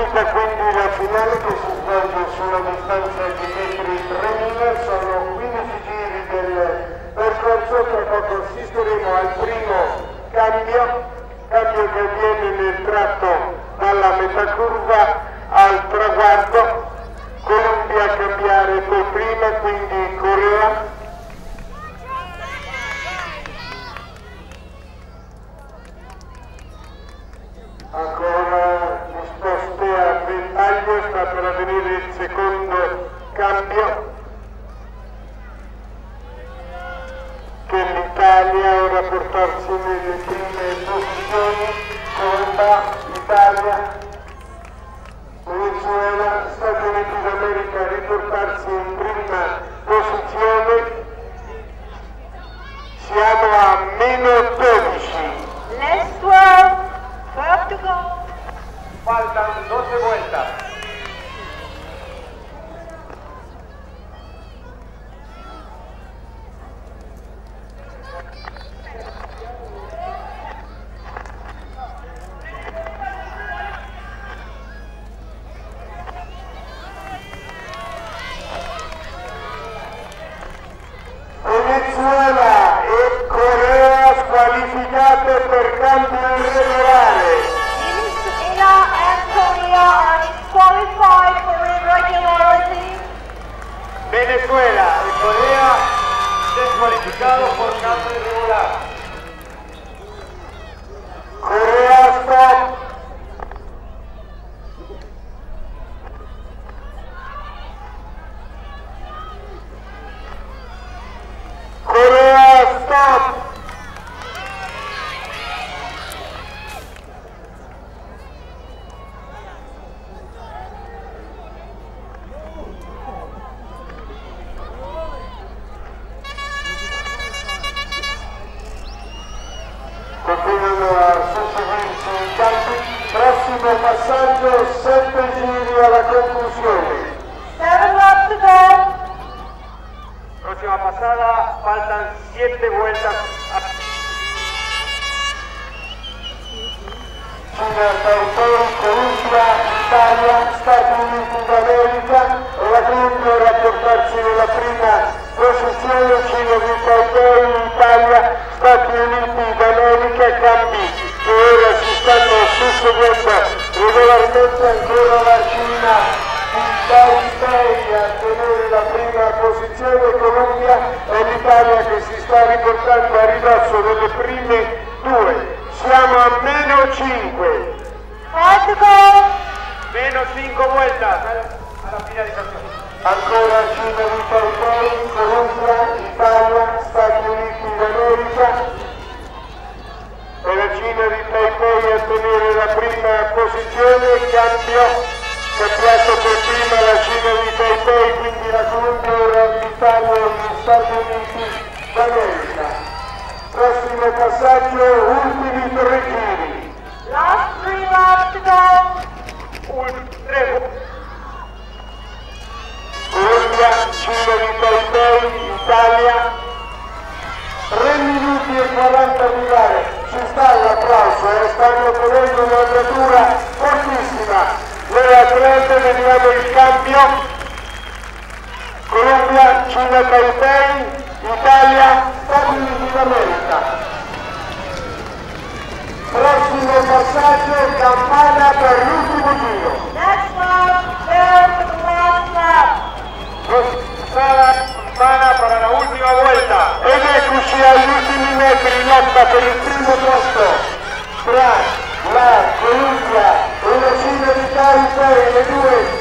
Questa quindi la finale che si svolge sulla distanza di metri 3000, sono 15 giri del percorso, tra poco assisteremo al primo cambio, cambio che avviene nel tratto dalla metà curva al traguardo, Colombia a cambiare per prima, quindi Corea ancora ora portarsi nelle prime posizioni, Colomba, Italia, Venezuela, Stati Uniti d'America riportarsi in prima posizione, siamo a meno 12. Less 12, 12 to go. Faltan 12 vueltas. ultimo passaggio, sette giri alla conclusione. Próxima pasada, faltan siete vueltas. Super Tautoro, Colombia, Italia, Stati Uniti d'America, raggiunge rapportarsi nella prima posizione Menos 5 vueltas a la finalización. Ancora Cina di Taipei, Colombia, Italia, Stati Uniti d'America. E la Cina di Taipei a tenere la prima posizione, cambio, cambiato per prima la Cina di Taipei, quindi la Colombia l'Italia e gli Stati Uniti Cina Taipei, Italia, Stati Uniti d'America. Prossimo passaggio, campana per l'ultimo giro. Next for the last lap. Campana para la última vuelta. Ed eccoci agli ultimi metri in lotta per il primo posto tra la Columbia e la Cina di Taipei, le due